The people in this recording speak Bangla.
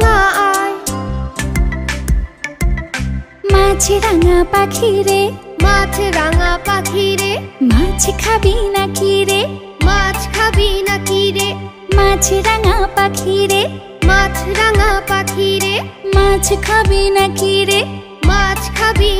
ডাঙায় মাছে রাঙা পাখি রে মাছে রাঙা পাখি রে মাছ খাবি নাকি রে? মাছ খাবি নাকি রে? মাছ রাঙা পাখি রে মাছ রাঙা পাখি রে মাছ খাবি নাকি রে? মাছ খাবি